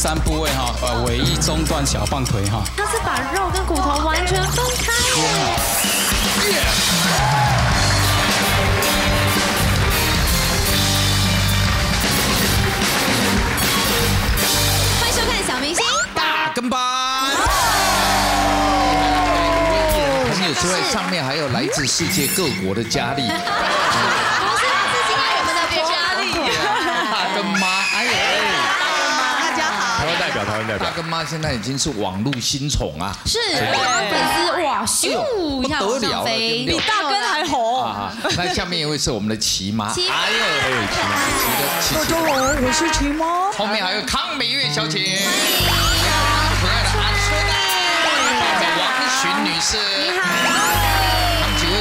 三部位哈，呃，尾翼、中段、小棒腿哈。它是把肉跟骨头完全分开耶。欢迎收看《小明星》。大跟班。朋友之外，上面还有来自世界各国的佳丽。不是，他是今天我们的佳丽。大跟妈，哎呀，大家大。跟妈现在已经是网络新宠啊。是，粉丝哇，咻不得了了大根还红。啊，那下面一位是我们的齐妈，哎呦，哎，齐妈，齐的齐齐。大家好，我是齐妈。后面还有康美月小姐，可爱的阿春，王寻女士，你好，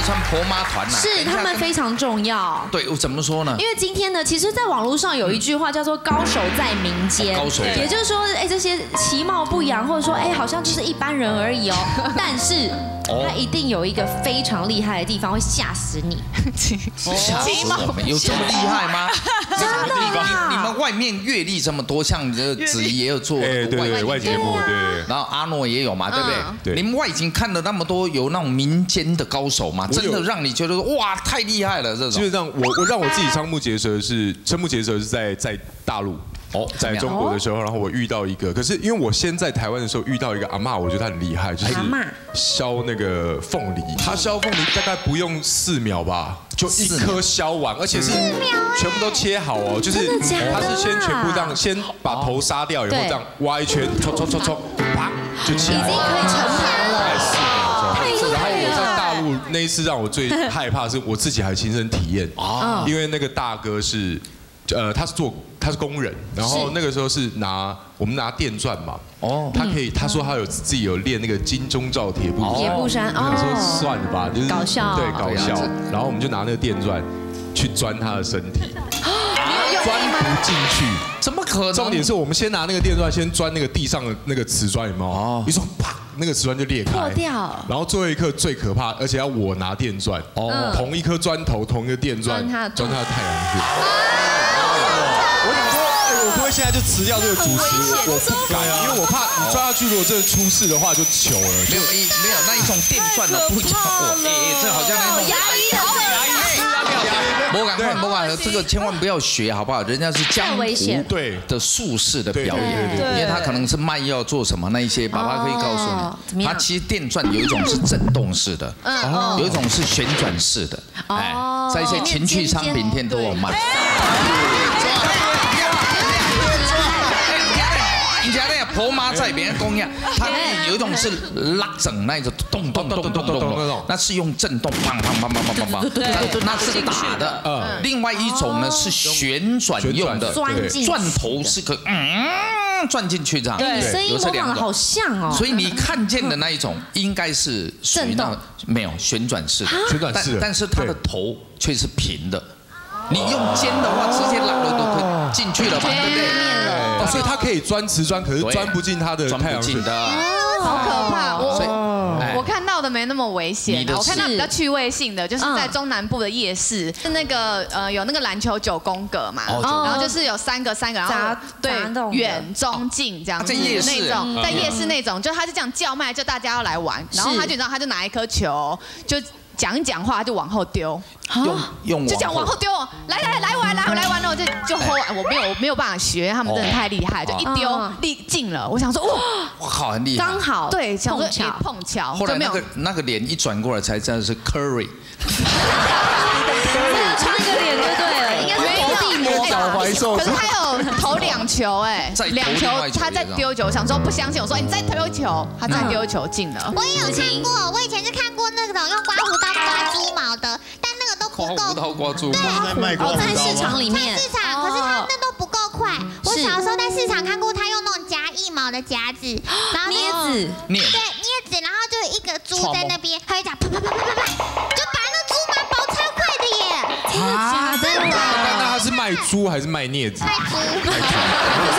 穿婆妈团呐，是他们非常重要。对我怎么说呢？因为今天呢，其实，在网络上有一句话叫做“高手在民间”，高手在也就是说，哎，这些其貌不扬，或者说，哎，好像就是一般人而已哦。但是，哦他一定有一个非常厉害的地方，会吓死你。吓死我们，有这么厉害吗？真的啦你你们外面阅历这么多，像这个子怡也有做哎，对对对，外节目，对对对。然后阿诺也有嘛，对不对？对你们外景看了那么多有那种民间的高手嘛，真的让你觉得哇太厉害了这种。就是让，我我让我自己瞠目结舌是瞠目结舌是在在大陆。哦，在中国的时候，然后我遇到一个，可是因为我先在台湾的时候遇到一个阿嬷，我觉得她很厉害，就是削那个凤梨，她削凤梨大概不用四秒吧，就一颗削完，而且是全部都切好哦，就是她是先全部这样，先把头杀掉，然后对。这样挖一圈，戳戳戳戳，啪就起已经。可以成盘大概了，四秒太厉钟。然后害我在了。大陆那一次让我最害怕的是我自己还亲身体验啊，因为那个大哥是，呃，他是做他是工人，然后那个时候是拿我们拿电钻嘛，哦，他可以他说他有自己有练那个金钟罩铁布衫，铁布衫我说哦，算了吧，就是搞笑。对搞笑。然后我们就拿那个电钻去钻他的身体，钻不进去。怎么可能？重点是我们先拿那个电钻先钻那个地上的那个瓷砖，有没有？哦。一说啪，那个瓷砖就裂开，破掉。然后最后一刻最可怕，而且要我拿电钻，哦，同一颗砖头，同一个电钻钻它的钻他的太阳穴。我想说，哎，我不会现在就辞掉这个主持，我不敢，因为我怕你抓下去，如果真的出事的话就糗了。没有一没有那一种电钻的不一样，哦哎哎，这好像那种压抑的莫敢看，莫敢，这个千万不要学，好不好？人家是江湖对的术士的表对演，因为他可能是卖药做什么那一些，爸爸可以告诉你，他其实电钻有一种是震动式的，有一种是旋转式的，哎哦，在一些情趣商品店都有卖。婆妈在别人公样，它有一种是拉整那种咚咚咚咚咚咚咚，那是用震动，砰砰砰砰砰砰砰，那是打的。嗯另外一种呢是旋转用的，钻头是可嗯转进去这样，哎，你声音有这两种模仿的好。像哦。所以你看见的那一种应该是属于那震动没有旋转式的，旋转式的但但是它的头却是平的。你用尖的话，直接拉了都可以进去了嘛，对不对？哦，所以他可以钻瓷砖，可是钻不进他的钻太阳穴。的。好可怕！我哎我看到的没那么危险我看到比较趣味性的，就是在嗯中南部的夜市，是那个呃有那个篮球九宫格嘛，然后就是有三个三个，然后砸对远中近这样子啊在夜市那种，嗯在夜市那种，就他就这样叫卖，就大家要来玩，然后他就你知道他就拿一颗球就。讲一讲话就往后丢，用用就讲往后丢，来来来玩来来玩了，我就就后我没有我没有办法学，他们真的太厉害，就一丢哦立进了。我想说哇，我靠，很厉害。刚好对，想说碰巧哎碰巧，后来没有那个那个脸一转过来，才知道是 Curry。穿一个脸就对了，应该是佛地魔脚吧。踝受。可是他有球哎两球他在丢球，我想说不相信，我说哎你再丢球，他再丢球进了。我也有看过，我以前是看过那种用刮胡刀刮猪毛的，但那个都不刮胡够刀刮猪，在卖哦，在市场里面。在市场，可是他那都不够快。我小时候在市场看过他用那种夹一毛的夹子，然后那镊子，对镊子，然后就一个猪在那边，他就讲啪啪啪啪啪啪，就把那猪毛薄超快的耶。真的？那那他是卖猪还是卖镊子？卖猪。可是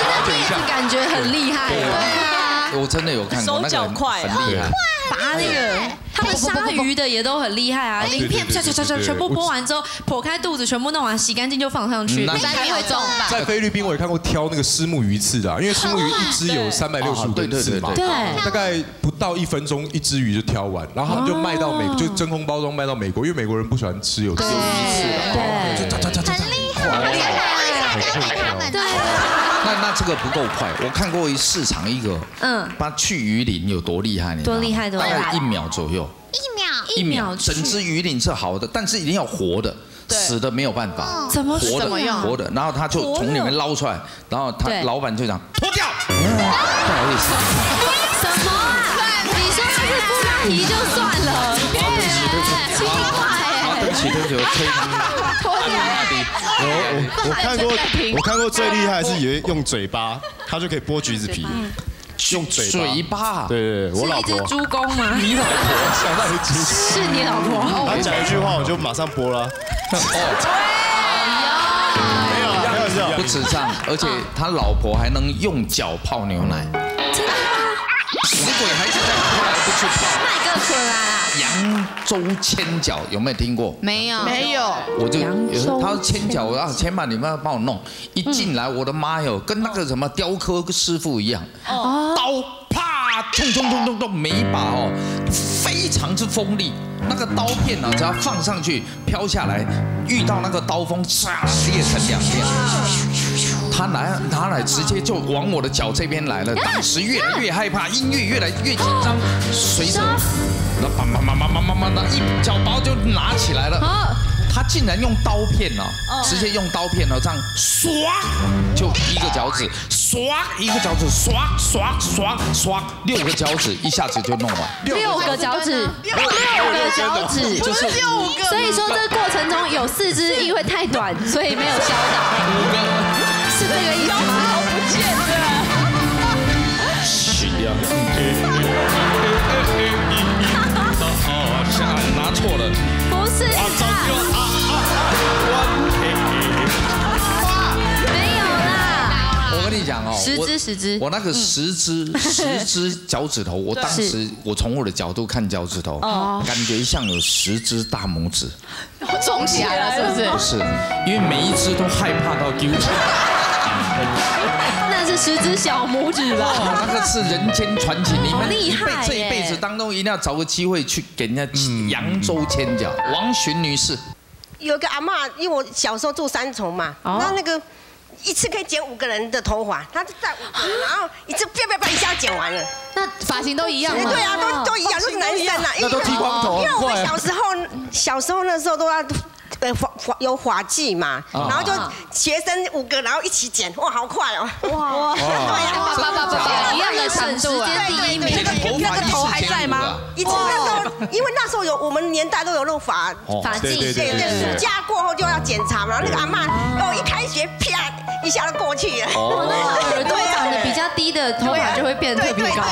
那镊子感觉很厉害，对啊，我真的有看过，手脚快啊。很厉害。拔那个，他们杀鱼的也都很厉害啊，鳞片唰唰唰唰全部剥完之后，剖开肚子全部弄完，洗干净就放上去，嗯那应该会中吧？在菲律宾我也看过挑那个虱目鱼刺的啊，因为虱目鱼一只有三百六十五对对对根刺嘛，对。大概不到一分钟一只鱼就挑完，然后他们就卖到美，就真空包装卖到美国，因为美国人不喜欢吃有刺有鱼刺的，对。就嚓嚓嚓嚓嚓很厉害，很厉害。对，那那这个不够快，我看过一市场一个，嗯。嗯，把去鱼鳞有多厉害，你知道吗？多厉害多大厉害。概一秒左右，一秒。一秒去。整只鱼鳞是好的，但是一定要活的，死的没有办法。怎么活的活的，然后他就从里面捞出来，然后他老板就讲脱掉，不好意思，什么？啊？你说他是布拉提就算了，奇怪啊，对不起对不起，我吹我我我看过，我看过最厉害是有用嘴巴，他就可以剥橘子皮，用嘴巴。嘴巴，对对对，我老婆是一只，猪公吗？你老婆想到你猪，是你老婆？他讲一句话我就马上剥了。哦，没有啊，开玩笑不。止这样，而且他老婆还能用脚泡牛奶，真的吗？死鬼还是在后来不去泡。麦个捆啊！扬州千脚有没有听过？没有，没有，我就扬州他说千脚，我要千万你们要帮我弄。一进来，我的妈哟，跟那个什么雕刻师傅一样，刀啪，冲冲冲冲冲，每一把哦，非常之锋利。那个刀片呢，只要放上去飘下来，遇到那个刀锋，唰裂成两片。他拿拿来直接就往我的脚这边来了，当时越来越害怕，音乐越来越紧张，随手，然后叭叭叭叭叭叭叭，那一脚包就拿起来了。他竟然用刀片哦，直接用刀片哦，这样刷，就一个脚趾，刷一个脚趾，刷刷刷刷六个脚趾，一下子就弄完。六个脚趾，六个脚趾，就是六个，所以说这个过程中有四只因为太短，所以没有削到，五个。见了。是呀。哦，拿错了。不是啦，没有啦，我跟你讲哦，十只我十只我那个十只十只脚趾头，我当时我从我的角度看脚趾头，感觉像有十只大拇指，肿起来了，是不是？不是，因为每一只都害怕到丢十只小拇指吧？哦，那个是人间传奇，你好们厉害这一辈子当中一定要找个机会去给人家扬州千脚。王寻女士，有个阿嬷，因为我小时候住三重嘛，那那个一次可以剪五个人的头发，她就在然后一次啪啪啪一下剪完了。那发型都一样哎，吗？对啊，都都一样，都是男生啊，因为那都剃光头因为我们小时候小时候那时候都要。呃，发发有发髻嘛，然后就学生五个，然后一起剪，哇，好快哦！哇，对呀，爸爸爸爸，一样的省时间第一名对，对对头发那个头还在吗一直那时候，因为那时候有我们年代都有那种发发对对髻，对对，暑假过后就要检查嘛，然后那个阿嬷哦一开学啪一下就过去了。哦，那个耳朵长得比较低的头发就会变得特别高。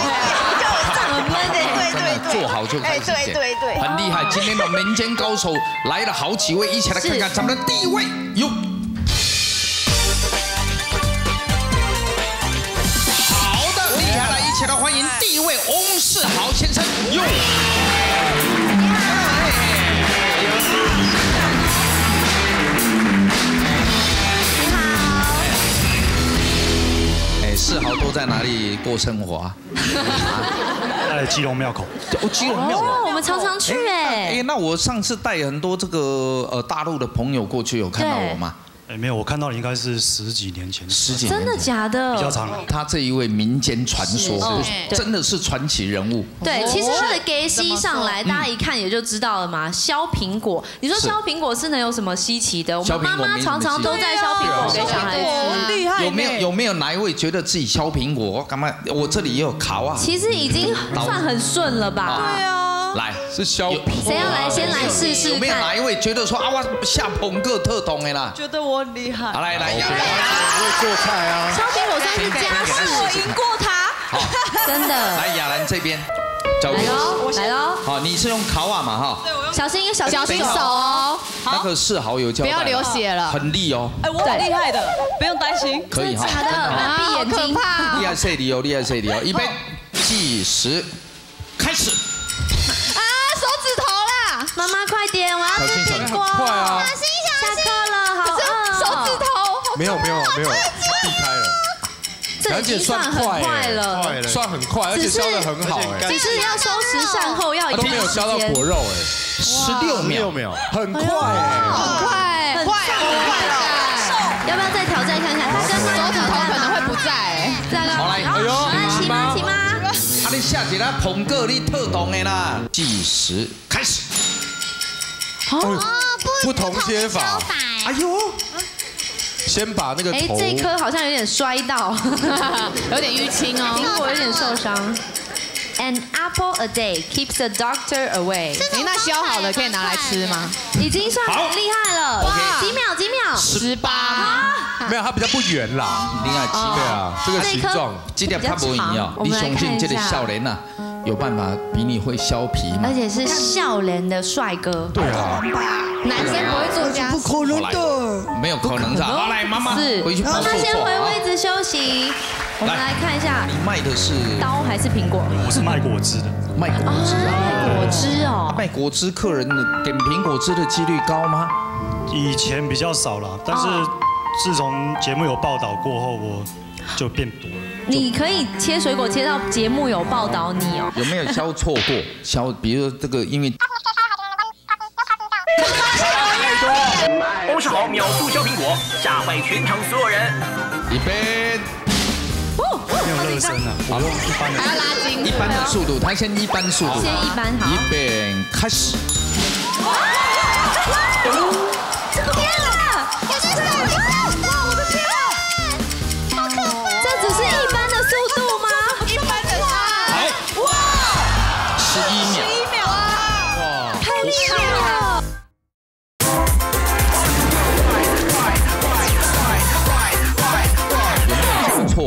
做好就开始剪，对对，很厉害。今天的民间高手来了好几位，一起来看看咱们的第一位哟。好的，厉害了，一起来欢迎第一位翁世豪先生哟。哎，世豪都在哪里过生活啊？在基隆庙口。哦基隆庙哦，我们常常去哎，哎，那我上次带很多这个呃大陆的朋友过去，有看到我吗？哎，没有，我看到的应该是十几年前。十几年真的假的？比较长了。他这一位民间传说，真的是传奇人物。对，其实他的 gay 西上来，大家一看也就知道了嘛。削苹果，你说削苹果是能有什么稀奇的？我们妈妈常常都在削苹果给小孩吃。厉害有没有有没有哪一位觉得自己削苹果？干嘛？我这里也有卡哇。其实已经算很顺了吧？对啊，来，是削皮。谁要来先来试试有没有哪？一位觉得说啊，我下捧个特懂的啦？觉得我很厉害好，。来来，亚会做菜啊。削苹果算是家事，我赢过他。真的。来亚兰这边，交给来你。喽，来喽，好，你是用卡瓦嘛哈？小心小心等一下手哦。那个世豪有交代，不要流血了很利哦，哎，我很厉害的，不用担心。可以哈。假的，那闭眼睛。厉害谁的哦，厉害谁的哦，预备计时开始。妈妈快点，我要吃苹果。小心小心。下课了，好饿哦手指头没有没有没有，避开了，这已经算很快了，快了，算很快，而且削的很好哎，只是要收拾善后要一都没有削到间。果肉哎，十六秒。六，秒，很快。哎。很快，很快。快要不要再挑战看看？他跟手指头可能会不在哎。再来，哎呦来骑吗？骑吗？啊，你下起来捧个你特懂的啦，计时开始。哦，不同切法，哎呦，先把那个哎，头，这一颗好像有点摔到，有点淤青哦。苹果有点受伤。An apple a day keeps the doctor away。哎，那削好了可以拿来吃吗？已经算很厉害了。几秒？几秒？十八。没有，它比较不圆啦。另外几对啊，这个形状，这点它不一样我，们来你相信这个看一下笑脸呐，有办法比你会削皮吗而？且是笑脸的帅哥。对啊，男生不会做家事。可能的。没有可能的。好，来妈妈是，回去妈妈先回位置休息。我们来看一下你卖的是刀还是苹果？我是卖果汁的，卖果汁啊？果汁哦。卖果汁客人点苹果汁的几率高吗？以前比较少了，但是自从节目有报道过后，我就变多了。你可以切水果切到节目有报道你哦。有没有削错过？削，比如说这个，因为欧世豪秒速削苹果，吓坏全场所有人。一边没有热身啊，我用一般的。还要拉筋。一般的速度，他先一般速度，先一般好。一边开始。天啊！我是谁？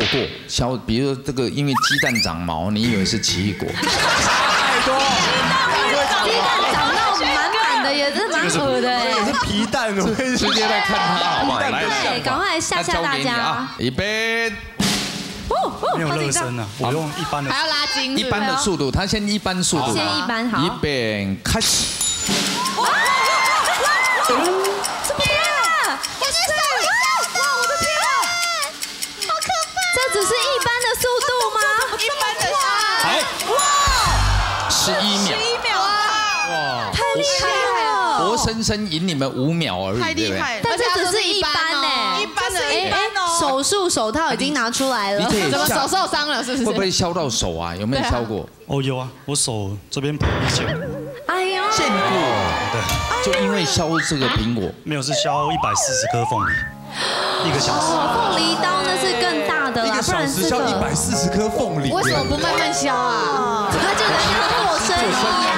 过？消，比如说这个，因为鸡蛋长毛，你以为是奇异果？鸡蛋长到满满的，也是蛮恶的哎。是皮蛋，我们直接来看它好不好？来来对，赶快吓那交吓大家啊！！一边哦哦没有热身啊，我用一般的还。要拉筋。一般的速度，他先一般速度，先一般好一边开始。哇怎么样？我是谁？十一秒，一秒啊！太厉害了！活生生赢你们五秒而已，太？厉害了！但这只是一般呢，一般的哎一般哦。手术手套已经拿出来了你。这怎么手受伤了？是不是？会不会削到手啊？有没有削过？哦，有啊，我手这边破一哎呦，见过，对，就因为削这个苹果，没有是削一百四十颗凤梨，一个小时。凤梨刀那是更大的啦，不一个小时削一百四十颗凤梨，为什么不慢慢削啊？生意啊。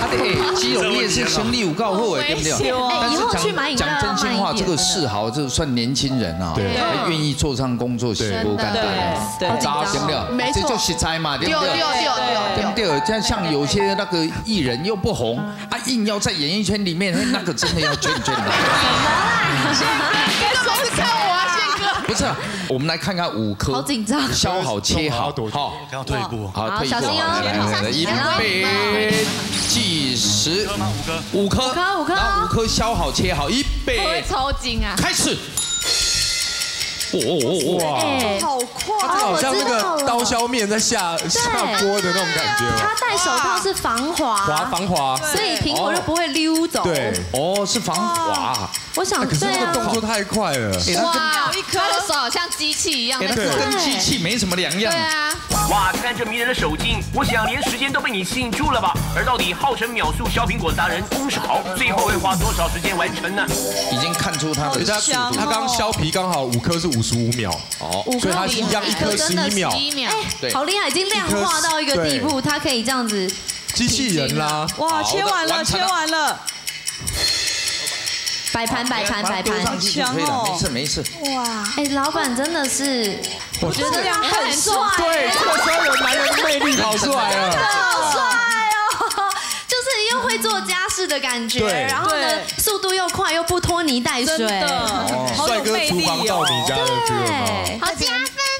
他的哎基隆夜市生力五告后哎，对不对？哎以后但是去买饮料讲讲真心话，这个世豪这算年轻人啊，对还愿意做上工作，是不干的，好紧张对不对？没错这就实在嘛，对不对？对不对？像像有些那个艺人又不红啊，硬要在演艺圈里面，那个真的要卷卷的。该说是看我啊，宪哥。不是啊，我们来看看五颗，好紧张。削好切好，好，退一步。哦，好，退一步，小心哦来来来来，一备计时，五颗，五颗。五颗。然后五颗削好切好，一备抽筋啊？开始。哦哦哦哇！哎，好快！它好像那个刀削面在下下锅的那种感觉。他哦，戴手套是防滑，滑防滑，所以苹果就不会溜走。对，哦，是防滑，我想可是个动作太快了，哇，他的手好像机器一样跟机器没什么两样。对啊，哇，看这迷人的手劲，我想连时间都被你吸引住了吧？而到底号称秒速削苹果达人龚世豪，最后会花多少时间完成呢？已经看出他的他速度。他刚刚削皮刚好五颗是五十五秒，哦，五所以它是一样一颗十一秒，十一秒。对好厉害，已经量化到一个地步，他可以这样子。机器人啦，哇，切完了，切完了，摆盘摆盘摆盘，去就可以了，没事没事。哇，哎，老板真的是，我觉得这样很帅，对，这个时候有男人的魅力跑出来了。好帅哦，就是又会做家事的感觉，对。然后呢速度又快又不拖泥带水，真的。好帅哥有魅力厨房到哦。对，好加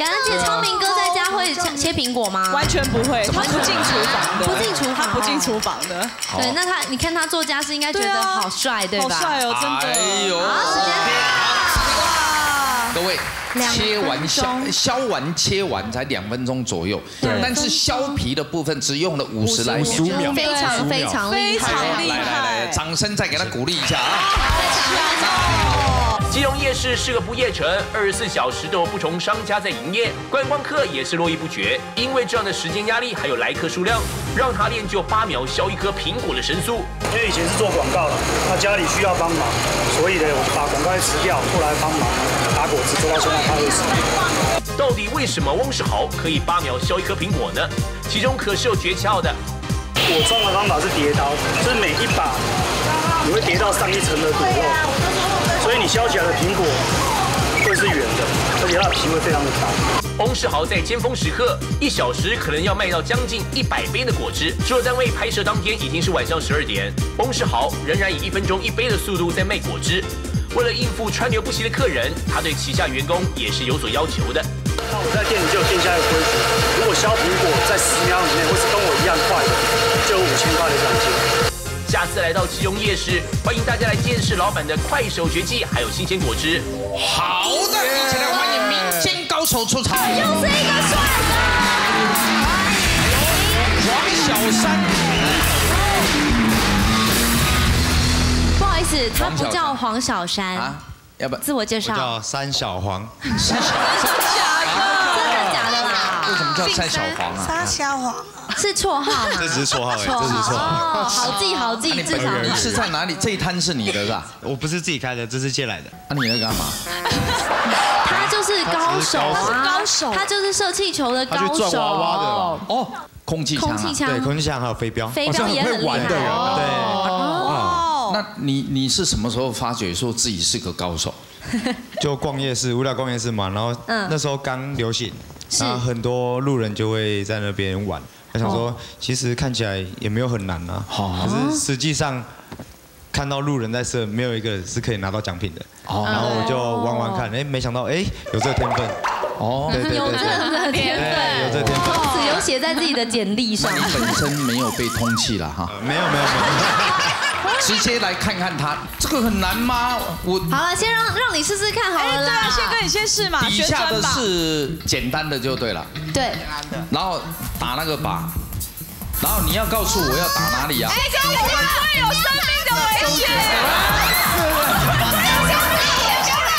分。杨姐，昌明哥在家会切切苹果吗？完全不会，他不进厨房的，不进厨房他不进厨房的。对，那他你看他做家事应该觉得好帅，对吧？好帅哦，真的。哎呦，好，时间到。各位切完削削完切完才两分钟左右，但是削皮的部分只用了五十来秒，55秒非常非常厉非常害。来来，掌声再给他鼓励一下啊！基隆夜市是个不夜城，二十四小时都有不同商家在营业，观光客也是络绎不绝。因为这样的时间压力，还有来客数量，让他练就八秒削一颗苹果的神速。因为以前是做广告的，他家里需要帮忙，所以呢，我把广告辞掉，过来帮忙打果子，做到现在快二十年。到底为什么翁世豪可以八秒削一颗苹果呢？其中可是有诀窍的。我装的方法是叠刀，就是每一把你会叠到上一层的果肉，所以你削起来的苹果会是圆的，而且它的皮会非常的薄。翁世豪在尖峰时刻，一小时可能要卖到将近一百杯的果汁。制作单位拍摄当天已经是晚上十二点，翁世豪仍然以一分钟一杯的速度在卖果汁。为了应付川流不息的客人，他对旗下员工也是有所要求的。那我在店里就有定下一个规则，如果削苹果在十秒以内，或是跟我一样快的，就有五千块的奖金。下次来到基隆夜市，欢迎大家来见识老板的快手绝技，还有新鲜果汁。好的，一起来欢迎民间高手出场，又是一个帅的，黄小山。不好意思，他不叫黄小山。啊，要不？自我介绍，叫三小黄，真的假的叫蔡小黄啊？撒小黄，是绰号吗？这只是绰号而已，绰这只是绰号。哦，好记好记，至少你是在哪里？这一摊是你的是吧？我不是自己开的，这是借来的。那，你在干嘛？他就是高手啊，高手他就是射气球的他去高手，转娃娃的哦哦，空气枪对，空气枪还有飞镖，飞镖也很厉害对，哦，那你你是什么时候发觉说自己是个高手？就逛夜市，无聊逛夜市嘛，然后嗯那时候刚流行，是然后很多路人就会在那边玩。他想说，其实看起来也没有很难啊，可是实际上看到路人在射，没有一个是可以拿到奖品的。哦然后我就玩玩看，哎，没想到哎有这个天分，哦，对对对有这对，样的天分，有这分，个天分。有写在自己的简历上。你本身没有被通气了哈？没有没有没有，直接来看看他，这个很难吗？我好了，先让让你试试看好哎，了对啊，啦。先跟你先试嘛，底下的。是简单的就对了，对，然后打那个靶，然后你要告诉我要打哪里啊？哎，这样我们会有生命的危险。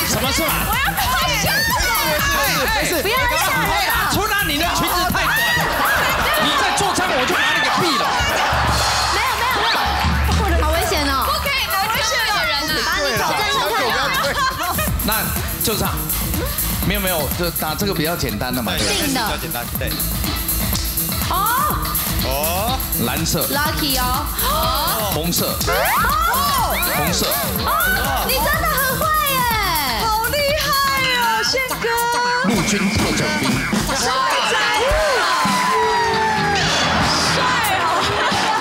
什么事啊？我要开枪了。不要再吓人了。打出来，你的裙子太短了，你再做枪我就把你给毙了。啊。把你挑战看看。那就这样，没有没有，就打这个比较简单的嘛，对比较简单，对。哦哦，蓝色、，lucky 哦。红色、哦红色，哦，你真的很会耶！好厉害哦，宪哥！陆军特种兵。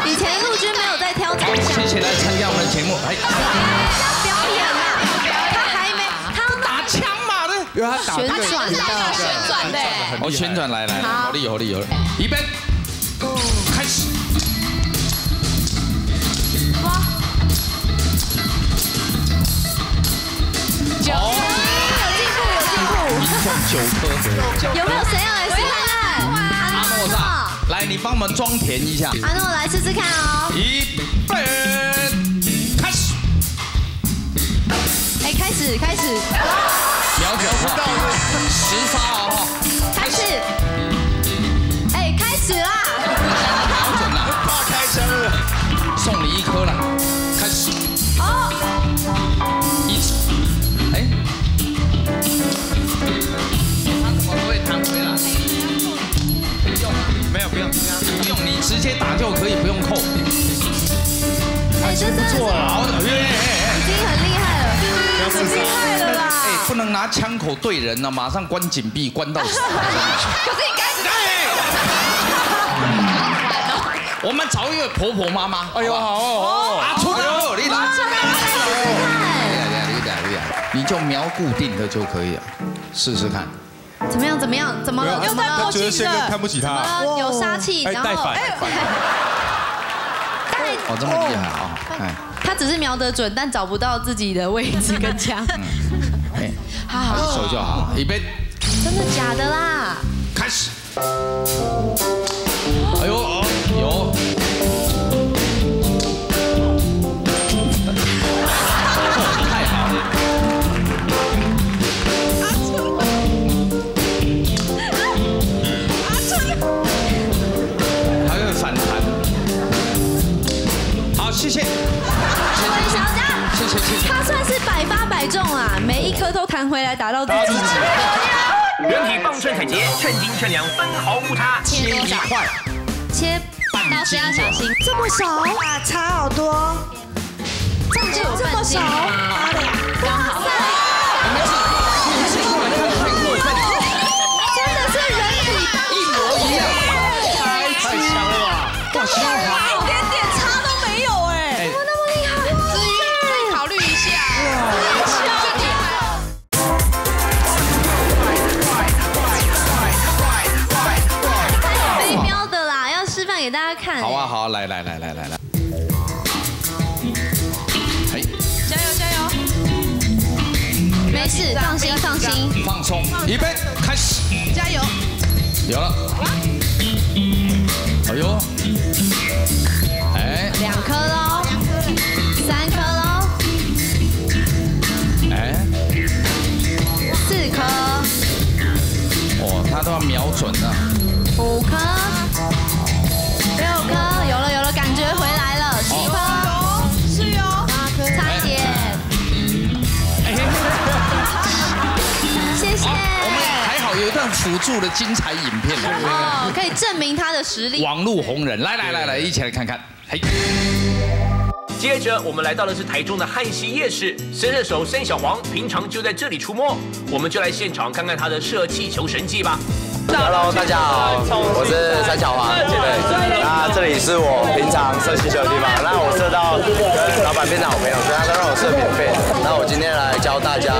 以前陆军没有在挑长相，谢谢来参加我们的节目，哎，旋这个转的，旋转的。哦，旋转来来来，好好力有力有力，预备，开始。哇，九，有进步有进步。一共九颗。有没有谁要来试看看？阿诺萨，来，你帮我们装填一下。阿诺来试试看哦。预备，开始。哎，开始开始，瞄准到十发哦，开始。哎，开始啦！瞄准了，怕开枪了。送你一颗了，开始。哦，一次，哎，他怎么不会弹回来？不用啊，没有不用，不用，你直接打就可以，不用扣。哎，这真的是已好的，不能拿枪口对人呢、马上关紧闭，关到死。可是你该死。我们找一位婆婆妈妈。哎呦，好哦，阿出哦，你打。你就瞄固定的就可以了，试试看。怎么样？怎么样？怎么了？又在破镜的？看不起他？有杀气，然后哎，反。哦，这么厉害啊！哎，他只是瞄得准，但找不到自己的位置跟枪。哎，好拍手就好，预备，真的假的啦？开始。哎呦，有。太好了。还会反弹。好，谢谢。百中啊，每一颗都弹回来打到自己。人体磅秤采撅，称斤称两，分毫不差。切多少块？切刀时要小心，这么少啊，差好多，这样就有这么少，八两，刚好。好，来来来来来来。哎，加油加油！没事，放心放心。放松，预备，开始。加油！有了。哎呦，哎两颗喽，三颗喽，哎，四颗，哦，他都要瞄准了。辅助的精彩影片哦，可以证明他的实力。网络红人，来来来来，一起来看看。嘿，接着我们来到的是台中的汉西夜市，神射手申小黄平常就在这里出没，我们就来现场看看他的射气球神技吧。Hello，大家好，我是三小华。对，那这里是我平常射气球的地方。那我射到跟老板变成好朋友，所以他都让我射免费。那我今天来教大家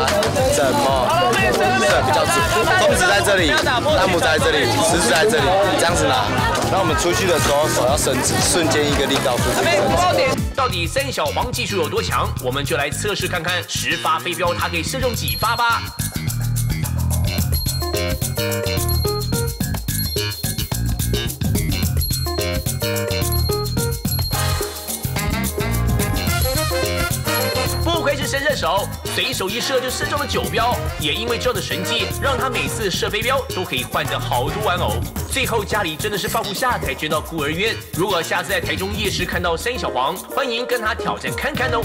怎么射比较准。中指在这里，大拇指在这里，食指在这里，这样子拿。那我们出去的时候手要伸直，瞬间一个力道出去。到底三小黄技术有多强？我们就来测试看看十发飞镖它可以射中几发吧。手，随手一射就射中了九标。也因为这样的神技，让他每次射飞镖都可以换得好多玩偶。最后家里真的是放不下，才捐到孤儿院。如果下次在台中夜市看到三小黄，欢迎跟他挑战看看哦。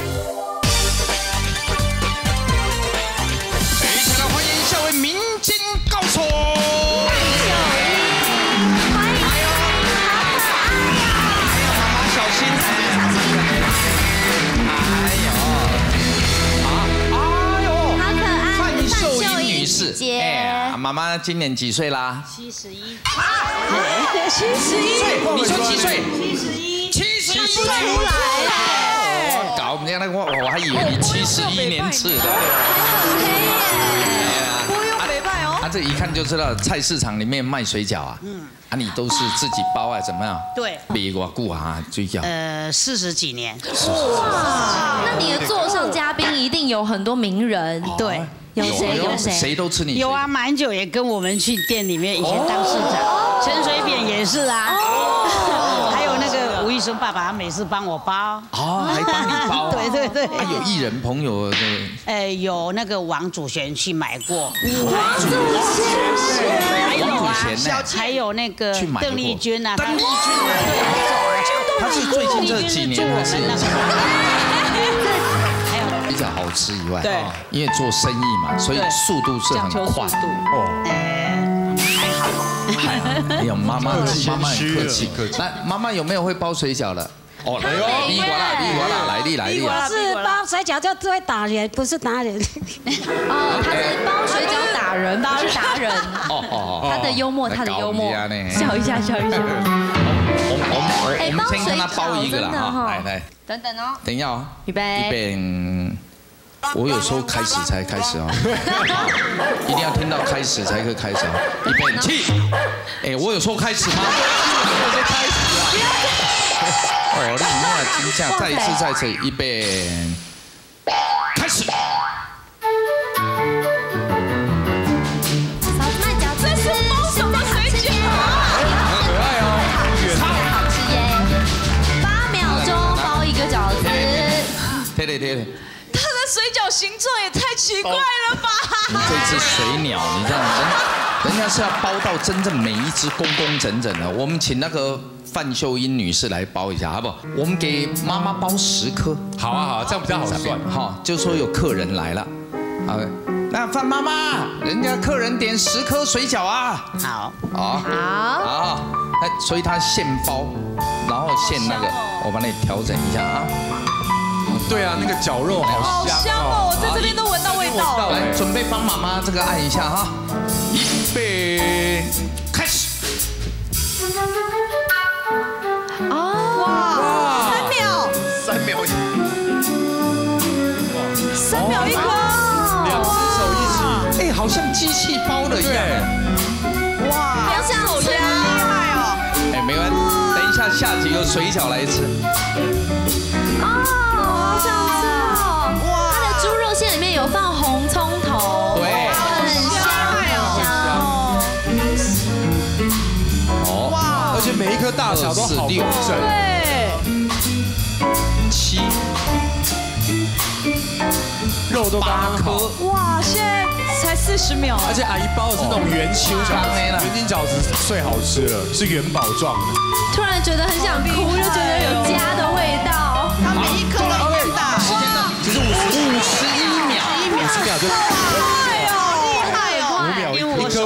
一起来欢迎下位民间高手。姐姐哎，妈妈今年几岁啦？七十一，啊七十一岁，你说几岁？七十一，七十一岁。出来我搞我们家那个，我我还以为你七十一年次的。不用北拜哦。啊，这一看就知道菜市场里面卖水饺啊。嗯。啊，你都是自己包啊？怎么样？对。比我顾啊，水饺。呃，四十几年。哇，那你的座上嘉宾一定有很多名人，对，有谁有谁？谁都吃你有啊，马英九也跟我们去店里面以前当市长，陈水扁也是啊，还有那个吴医生爸爸，他每次帮我包。哦，还帮你包 啊。对对对。还有艺人朋友对。哎，有那个王祖贤去买过。王祖贤。还有？还有那个邓丽君啊，邓丽君他是最近这几年还是较好吃以外，对哦因为做生意嘛，所以速度是很快。哦，还好。哎呦，妈妈客气妈妈很客气客气那妈妈有没有会包水饺的？哦，来哟，你我啦，你我啦，来力来力啊！是包水饺就只会打人，不是打人。哦，他是包水饺打人，不是打人。哦哦哦，他的幽默，他的幽默笑一下，笑一下。我们我们我们先跟他包一个啦真的哈哈，来来，等等哦，等一下哦，预备预备，嗯我有时候开始才开始啊，一定要听到开始才可以开始啊。预备起，哎，我有说开始吗？我说开始啊。哦，你另外惊吓，再一次，再一次，预备，开始。这是包什么 水饺？形状也太奇怪了吧！你这只水鸟，你这样人，人家是要包到真正每一只工工整整的。我们请那个范秀英女士来包一下，好不好？我们给妈妈包十颗。好啊好啊，这样比较好算。好，就说有客人来了，好，那范妈妈，人家客人点十颗水饺啊。好，好，好，好，哎，所以他现包，然后现那个，我帮你调整一下啊。对啊，那个绞肉好香香哦，我在这边都闻到味道了。来，准备帮妈妈这个按一下哈，预备，开始。啊哇，三秒，三秒，三秒一颗，两只手一起，哎，好像机器包的一样。哇，两手真厉害哦。哎，没关系，等一下下集有水饺来吃。哦，大小都好工整。对，七，肉都刚刚好。哇，现在才四十秒，而且阿姨包的是那种圆球饺子，圆形饺子最好吃了，是元宝状的。突然觉得很想哭，又觉得有家的味道。它每一颗都一样大，时间呢？只是五十五十一秒，五十秒就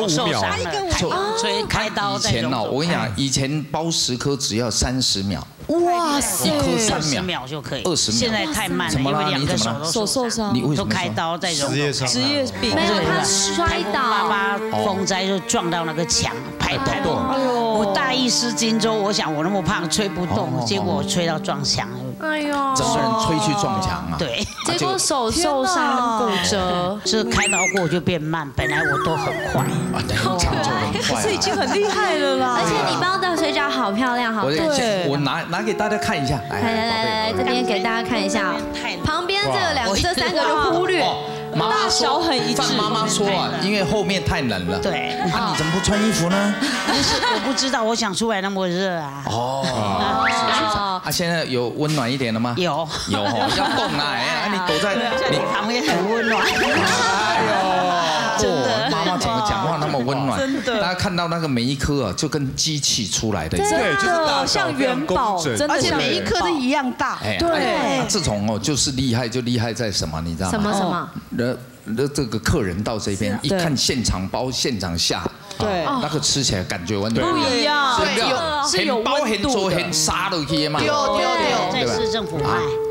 手受伤了，所以开刀在以前哦，我跟你讲，以前包十颗只要三十秒，哇一颗三十秒，就可以，二十秒。现在太慢了，因为两个手受伤。你为什么都开刀在容职业伤职业病。没有，对他摔倒。妈妈风灾就撞到那个墙，拍拍不动。哎呦我大意失荆州，我想我那么胖吹不动，结果吹到撞墙。了。哎呦，整个人吹去撞墙啊！对，结果手受伤骨折。是开刀过就变慢，本来我都很快。啊，等一下就很快啊。可是已经很厉害了啦。而且你包的水饺好漂亮，好。对我拿拿给大家看一下，来来来来来，这边给大家看一下哦，旁边这两这三个就忽略。哦，妈妈大小很一致范妈妈说啊，因为后面太冷了。对啊，你怎么不穿衣服呢？不是，我不知道，我想出来那么热啊。哦。啊，现在有温暖一点了吗？有有哦，要动啊！哎，你躲在你旁边很温暖。哎呦，真的怎么讲话那么温暖？真的大家看到那个每一颗啊，就跟机器出来的一样。对，就是大小像元宝，真的而且像每一颗都一样大。哎，对哎这种哦，就是厉害，就厉害在什么？你知道吗？什么什么？那那这个客人到这边一看现场包现场下，对啊那个吃起来感觉完全不一样是有是有很包很温度的做很沙都可以嘛。丢丢丢，在市政府卖，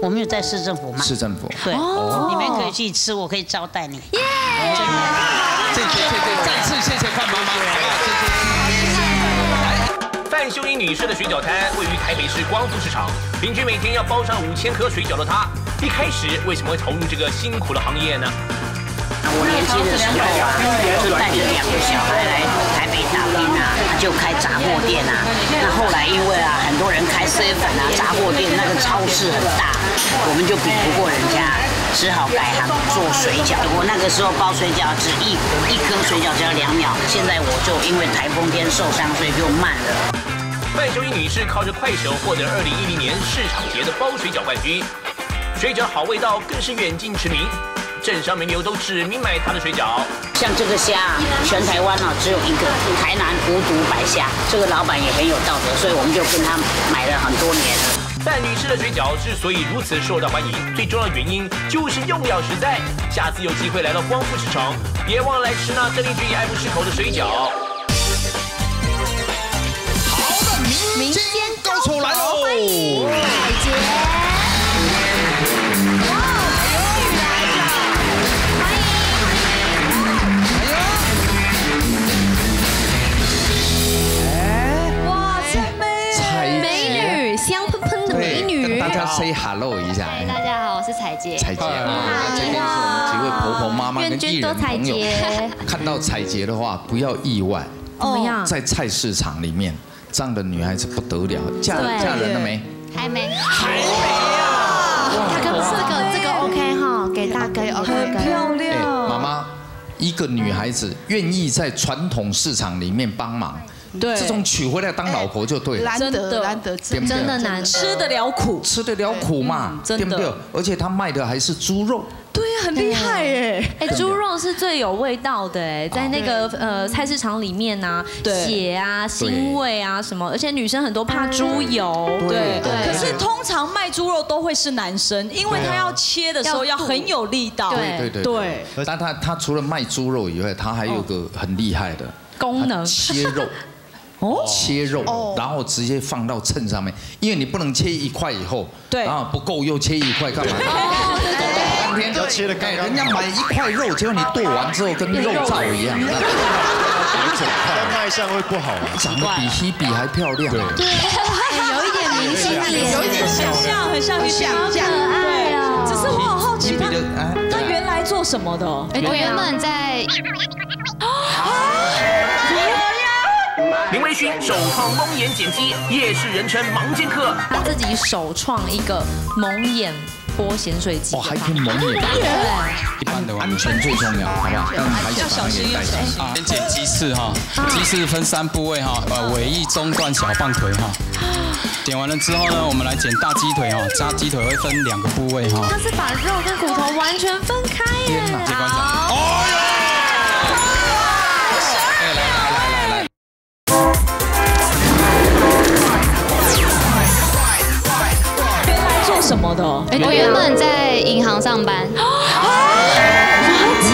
我们有在市政府卖。市政府。对，哦你们可以去吃，我可以招待你。谢谢谢谢，再次谢谢范妈妈，好不好？谢谢。范秀英女士的水饺摊位于台北市光复市场，平均每天要包上五千颗水饺的她，一开始为什么会投入这个辛苦的行业呢？我年轻的时候啊，就带着两个小孩来台北打拼啊，就开杂货店啊。那后来因为啊，很多人开 seven 啊，杂货店那个超市很大，我们就比不过人家，只好改行做水饺。我那个时候包水饺只一一颗水饺只要两秒，现在我就因为台风天受伤，所以就慢了。范秀英女士靠着快手获得二零一零年市场节的包水饺冠军，水饺好味道更是远近驰名，镇上名流都指名买她的水饺。像这个虾啊，全台湾啊只有一个，台南无毒白虾，这个老板也很有道德，所以我们就跟他买了很多年了。范女士的水饺之所以如此受到欢迎，最重要的原因就是用料实在。下次有机会来到光复市场，别忘了来吃那邓丽君也爱不释口的水饺。好的民间高手来喽！欢迎大。家他 say hello 一下。大家好，我是彩洁。彩洁啊，那这边是我们几位婆婆妈妈跟艺人朋友。看到彩洁的话，不要意外。怎么样？在菜市场里面，这样的女孩子不得了。嫁嫁人了没？还没。还没啊！这个这个这个 OK 哈，给大哥 OK。很漂亮。妈妈，一个女孩子愿意在传统市场里面帮忙。对，这种娶回来当老婆就对了，难得难得，真的难，吃得了苦，吃得了苦嘛，对不对？而且他卖的还是猪肉，对呀，很厉害哎，哎，猪肉是最有味道的哎，在那个呃菜市场里面呐，血啊、腥味啊什么，而且女生很多怕猪油，对。对。可是通常卖猪肉都会是男生，因为他要切的时候要很有力道，对对对。但他他除了卖猪肉以外，他还有个很厉害的功能，切肉。切肉，然后直接放到秤上面，因为你不能切一块以后，对，然后不够又切一块干嘛？半天要切的哎，人家买一块肉，结果你剁完之后跟肉燥一样，卖相会不好，长得比希比还漂亮，对，有一点明星脸，有一点像，很像，很像，好可爱啊！只是我好好奇他，他原来做什么的？我原本在。首创蒙眼剪辑，夜市人称盲剑客。他自己首创一个蒙眼拨咸水鸡，哦，还可以蒙眼。一般的安全最重要，好不好？要小心一点。先剪鸡翅哈，鸡翅分三部位哈，呃，尾翼、中段、小棒腿哈。剪完了之后呢，我们来剪大鸡腿哈，大鸡腿会分两个部位哈。它是把肉跟骨头完全分开耶。好。什么的？我原本在银行上班。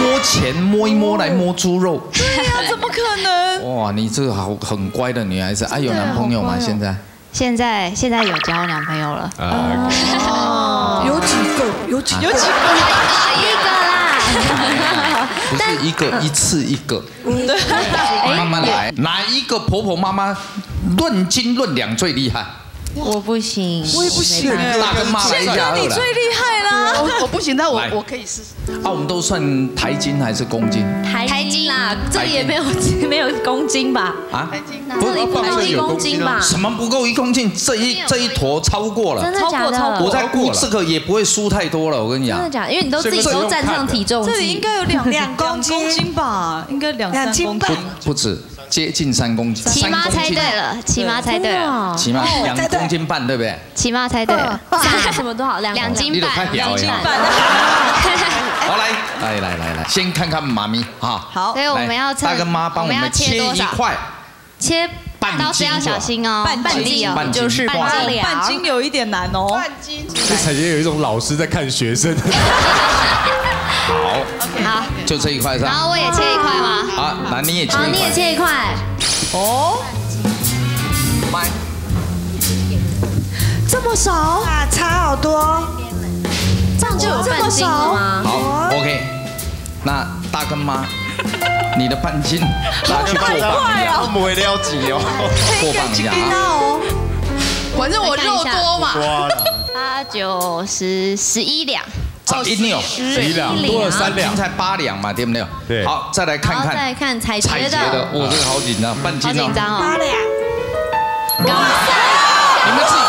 摸钱摸一摸来摸猪肉。对呀，怎么可能？哇，你这个好很乖的女孩子，啊，有男朋友吗？现在？现在现在有交男朋友了。哦，有几个？有几有几个？一个啦。不是一个，一次一个。慢慢来。哪一个婆婆妈妈论斤论两最厉害？我不行，我也不行。大跟妈来一下你最厉害啦！我我不行，但我我可以试试。啊，我们都算台斤还是公斤？台斤啦，这里也没有没有公斤吧？啊，台斤，这里不够一公斤吧？什么不够一公斤？这一这一坨超过了，真的假的？我在估这个也不会输太多了，我跟你讲。真的假？因为你都自己都站上体重这里应该有两两公斤吧？应该两三公斤，不止。接近三公斤，起妈猜对了，起妈猜对了，起妈两公斤半，对不对？起妈猜对了，什么多少两两斤半，两斤半。好来，来来来来，先看看妈咪啊。好，所以我们要大跟妈帮我们切一块，切半斤，刀是要小心哦，半斤哦，就是半斤，半斤有一点难哦。半斤，这彩姐有一种老师在看学生。好，好，就这一块上。然后我也切一块吗？好，那你也切一块。你也切一块。哦。买。这么少啊，差好多。这样就有半斤了吗？好，OK。那大根妈，你的半斤拿去过磅，我不会撩几哦。过磅一下啊。反正我肉多嘛。八九十十一两。十一两，十一两，多了三两，才八两嘛，对不对？对。好，再来看看，再看彩杰的，我这个好紧张，半斤哦。紧张哦。八两。你们自己，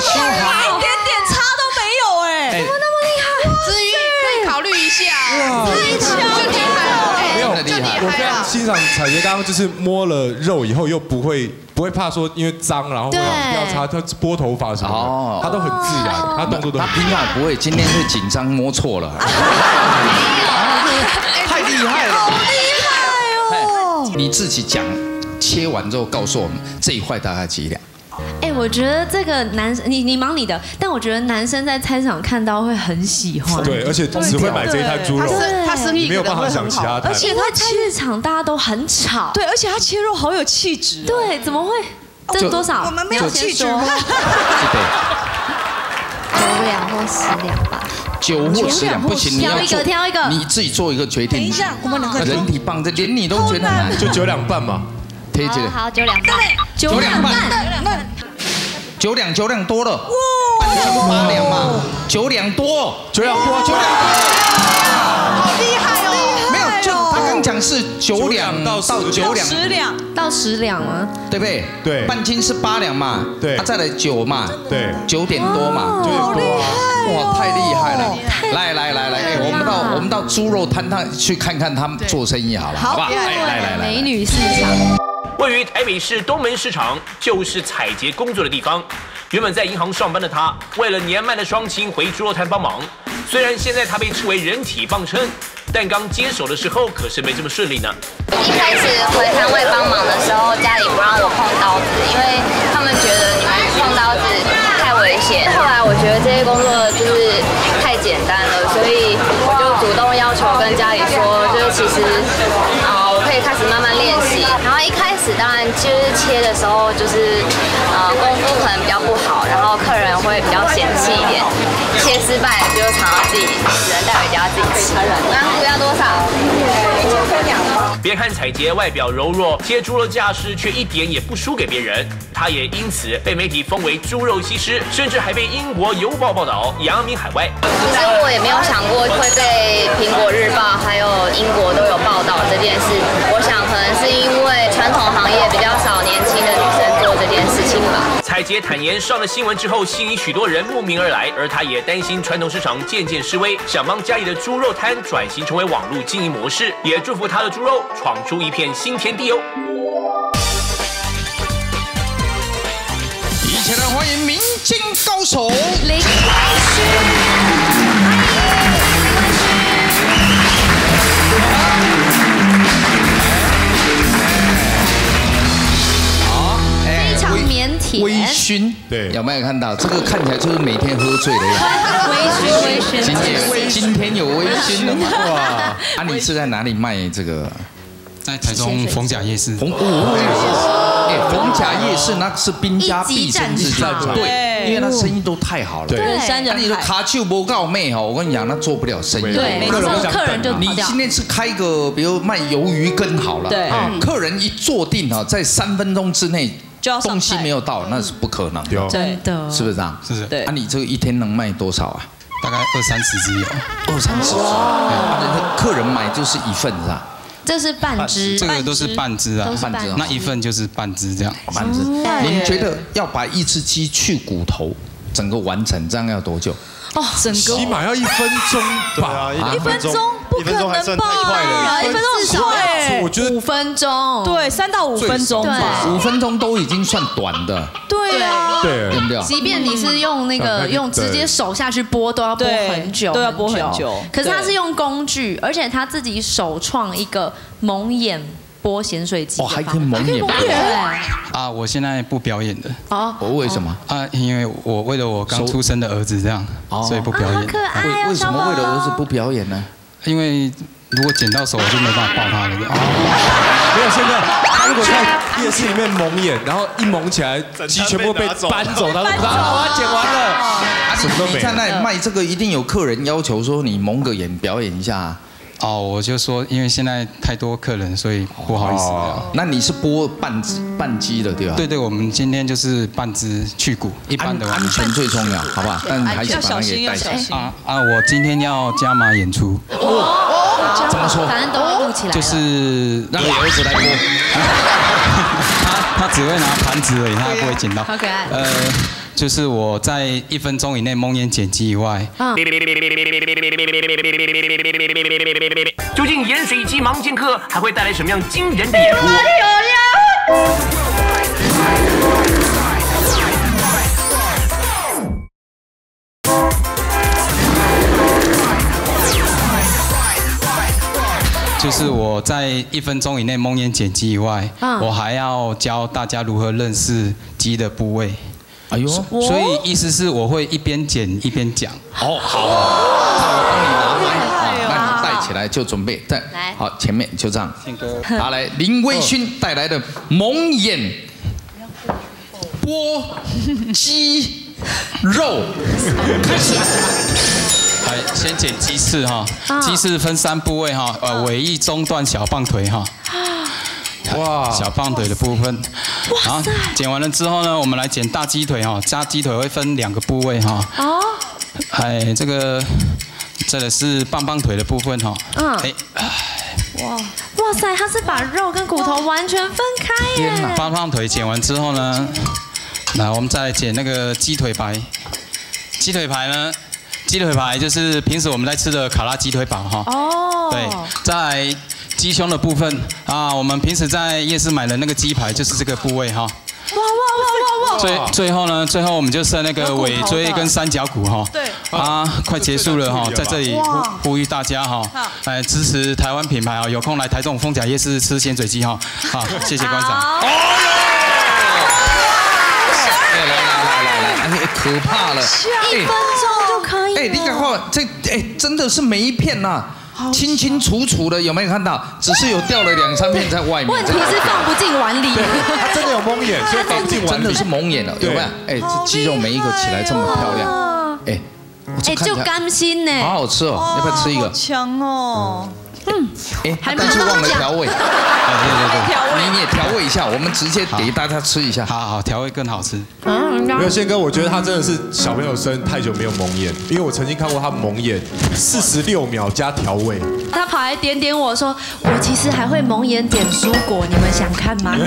一点点差都没有哎，怎么那么厉害？子瑜可以考虑一下。太强了，没有厉害。我非常欣赏彩杰刚刚就是摸了肉以后又不会。不会怕说因为脏，然后要擦他拨头发什么的，他都很自然，他动作都。他平常不会，今天是紧张摸错了。太厉害了！好厉害哦！你自己讲，切完之后告诉我们这一块大概几两？哎，我觉得这个男生，你你忙你的，但我觉得男生在菜市场看到会很喜欢。对，而且只会买这一摊猪肉，他生意没有办法想其他而且他菜市场大家都很吵。对，而且他切肉好有气质。对，怎么会？这多少？我们没有气质吗？九两或十两吧。九或十两不行，你要挑一个挑一个你自己做一个决定。等一下我们两个人体棒，这连你都觉得难，就九两半嘛。好，九两半，九两半，九两九两多了，哇八两嘛，九两多，九两多，九两多，好厉害哦！没有，就他刚讲是九两到九两，十两到十两吗？对不对？对，半斤是八两嘛，对，他再来九嘛，对，九点多嘛，九点多啊，哇，太厉害了！来来来来，哎，我们到我们到猪肉摊摊去看看他们做生意好了，好不好？来来来来，美女市场。位于台北市东门市场，就是采洁工作的地方。原本在银行上班的他，为了年迈的双亲回猪肉摊帮忙。虽然现在他被称为人体棒称，但刚接手的时候可是没这么顺利呢。一开始回摊位帮忙的时候，家里不让我碰刀子，因为他们觉得你们碰刀子太危险。后来我觉得这些工作就是太简单了，所以我就主动要求跟家里说，始当然就是切的时候就是呃功夫可能比较不好，然后客人会比较嫌弃一点，切失败就常常自己只能带回家自己吃。难度要多少？别看彩洁外表柔弱，切猪肉架势却一点也不输给别人。她也因此被媒体封为猪肉西施，甚至还被英国邮报报道扬名海外。其实我也没有想过会被《苹果日报》还有英国都有报道这件事。我想吧。彩洁坦言，上了新闻之后，吸引许多人慕名而来，而他也担心传统市场渐渐式微，想帮家里的猪肉摊转型成为网络经营模式，也祝福他的猪肉闯出一片新天地哦。一起来欢迎民间高手林非微醺，对，有没有看到？这个看起来就是每天喝醉的样子？微醺微醺。今天今天有微醺了吗？哇哇！啊，你是在哪里卖这个？在台中逢甲夜市。逢哦，哎，逢甲夜市那是兵家必争之地，对，因为他生意都太好了。对。人山人那你说卡丘不告妹哈，我跟你讲，那做不了生意。对客人客人就跑你今天是开个，比如卖鱿鱼羹好了，对。哦客人一坐定哈，在三分钟之内就要上东西没有到，那是不可能的。真的是不是这样？是是对啊，你这个一天能卖多少啊？大概二三十只有。二三十只。客人买就是一份是吧？这是半只，这个都是半只啊半只那一份就是半只这样。半只。哦您觉得要把一只鸡去骨头，整个完成，这样要多久？哦，整个起码要一分钟吧？啊 一分钟不可一分钟还能算太快了。吧？一分钟至少我觉得五分钟，对，三到五分钟吧。五分钟都已经算短的，对啊，对对不对？即便你是用那啊个用直接手下去剥，都要剥很久，都要剥很久。可是他是用工具，而且他自己首创一个蒙眼剥咸水鸡的哦，还方法，可以蒙眼。对。啊，我现在不表演的。哦，我为什么？啊，因为我为了我刚出生的儿子这样，所以不表演。可为什么为了儿子不表演呢？因为如果剪到手，我就没办法抱他了。啊。没有，现在他如果在夜市里面蒙眼，然后一蒙起来，鸡全部被搬走，他说啊，我剪完了，啊，什么都没你在那里卖这个，一定有客人要求说你蒙个眼表演一下啊。哦，我就说，因为现在太多客人，所以不好意思。那你是剥半只半鸡的对吧？对对，我们今天就是半只去骨，一般的安安全最重要，好不好？但还是把它给带起来。啊啊！我今天要加码演出，哦怎么说反正都录起来，就是让我儿子来剥。他他只会拿盘子而已，他不会剪刀。好可爱呃，就是我在一分钟以内蒙眼剪辑以外，嗯究竟盐水鸡盲剑客还会带来什么样惊人的演出？就是我在一分钟以内蒙眼剪辑以外，嗯我还要教大家如何认识鸡的部位。哎呦，所以意思是我会一边剪一边讲。哦，好，那我帮你拿麦，啊那你带起来就准备在来好前面就这样。好来，林微勋带来的蒙眼剥鸡肉，开始。来，先剪鸡翅哈，鸡翅分三部位哈，呃，尾翼、中段、小棒腿哈。哇，小胖腿的部分，哇，剪完了之后呢，我们来剪大鸡腿哈，加鸡腿会分两个部位哈。哦。哎，这个这个是棒棒腿的部分哈。嗯。哎，哇，哇塞，它是把肉跟骨头完全分开耶。棒棒腿剪完之后呢，来，我们再剪那个鸡腿排。鸡腿排呢，鸡腿排就是平时我们在吃的卡拉鸡腿堡哈。哦。对，在。鸡胸的部分啊，我们平时在夜市买的那个鸡排就是这个部位哈。哇哇哇哇哇！最最后呢，最后我们就剩那个尾椎跟三角骨哈。对。啊，快结束了哈，在这里呼呼吁大家哈，来支持台湾品牌啊，有空来台中丰甲夜市吃咸水鸡哈。好，谢谢观赏。来来来来来，可怕了，一分钟就可以。哎，你赶快，这哎真的是每一片呐。清清楚楚的，有没有看到？只是有掉了两三片在外面。问题是放不进碗里。它真的有蒙眼，所以放进碗里。真的是蒙眼了，有没有？哎，这鸡肉每一个起来这么漂亮，哎，哎，就甘心呢。好好吃哦，要不要吃一个？强哦。嗯，哎，但是忘了调味。啊，对对对，你你也调味一下，我们直接给大家吃一下。好好，调味更好吃。没有宪哥，我觉得他真的是小朋友生太久没有蒙眼，因为我曾经看过他蒙眼四十六秒加调味。他跑来点点我说，我其实还会蒙眼点蔬果，你们想看吗？当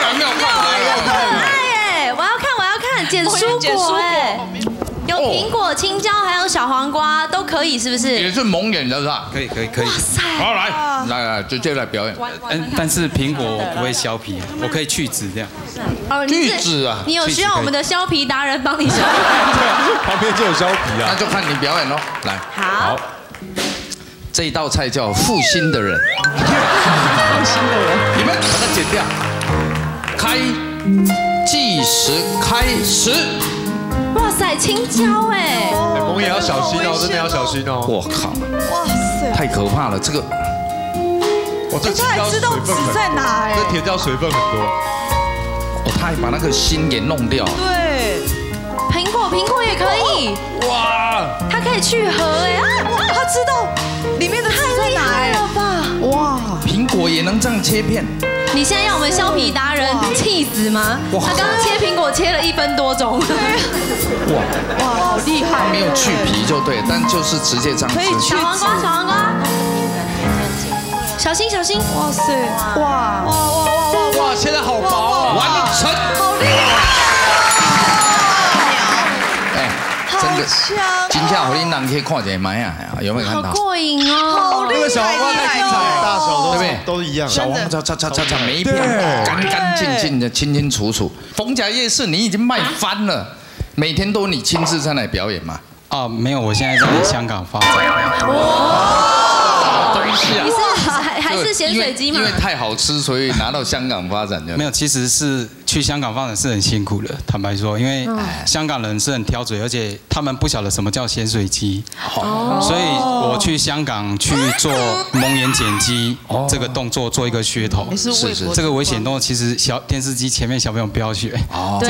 然要看，要看。哎，我要看，我要看，捡蔬果哎。有苹果、青椒，还有小黄瓜，都可以，是不是？也是蒙眼的是吧？可以，可以，可以。哇塞！好，来，来来，直接来表演。嗯，但是苹果我不会削皮，我可以去籽这样。哦，去籽啊！你有需要我们的削皮达人帮你削 皮？旁边就有削皮啊，那就看你表演喽。来，好。这一道菜叫负心的人。负心的人，你们把它剪掉。开，计时开始。哇塞，青椒哎！蒙眼要小心哦，真的要小心哦。我靠！哇塞，太可怕了，这个。我这青椒水分在哪？这甜椒水分很多。哦，他还把那个心给弄掉。对。苹果，苹果也可以。哇！它可以去核哎！哇，他知道里面的菜在哪哎！哇！苹果也能这样切片。你现在要我们削皮达人气死吗？他刚刚切苹果切了一分多钟。哇哇，好厉害！没有去皮就对，但就是直接这样吃。小黄瓜，小黄瓜，小心小心！哇塞！哇哇哇哇哇哇！切的好薄，完成！好厉害！哎，真的，今天好，你人可以看见买啊，有没有看到？好过瘾哦！好厉害！对不对？都一样，小黄叉叉叉叉叉，每一片干干净净的，清清楚楚。逢甲夜市你已经卖翻了，每天都你亲自上来表演吗？啊，没有，我现在在香港发展。你是还还是咸水鸡吗？因为太好吃，所以拿到香港发展的。没有，其实是去香港发展是很辛苦的。坦白说，因为香港人是很挑嘴，而且他们不晓得什么叫咸水鸡，所以我去香港去做蒙眼剪鸡这个动作，做一个噱头。是是是，这个危险动作其实小电视机前面小朋友不要学。哦，对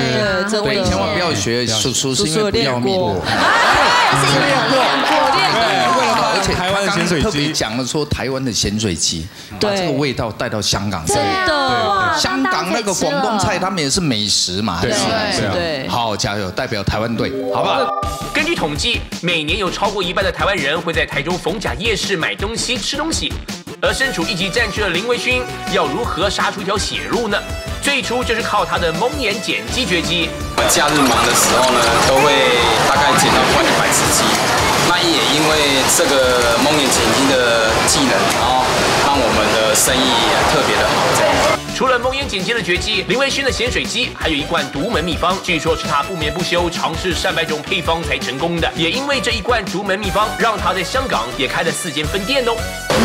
对，千万不要学，叔叔是因为不要命。是因为练过，练过。而且台湾的咸水鸡讲了说，台湾的咸水鸡把这个味道带到香港去。真的，香港那个广东菜，他们也是美食嘛。对对对，好加油，代表台湾队，好不好？根据统计，每年有超过一半的台湾人会在台中逢甲夜市买东西、吃东西。而身处一级战区的林维勋，要如何杀出一条血路呢？最初就是靠他的蒙眼剪鸡绝技。假日忙的时候呢，都会大概剪到快一百只鸡。那也因为这个蒙眼剪鸡的技能，然后让我们的生意也特别的好。这样。除了蒙眼剪接的绝技，林维勋的咸水鸡还有一罐独门秘方，据说是他不眠不休尝试上百种配方才成功的。也因为这一罐独门秘方，让他在香港也开了四间分店哦。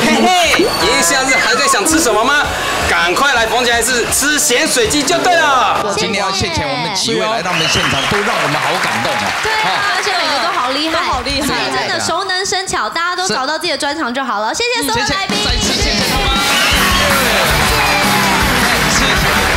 嘿嘿，炎炎夏日还在想吃什么吗？赶快来逢甲夜市吃咸水鸡就对了。今天要谢谢我们几位来到我们现场，都让我们好感动啊！对啊，而且每个都好厉害，好厉害，真的熟能生巧，大家都找到自己的专长就好了。谢谢所有来宾，再次谢谢他们。Thank you.